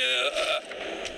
Yeah.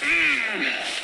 Mm.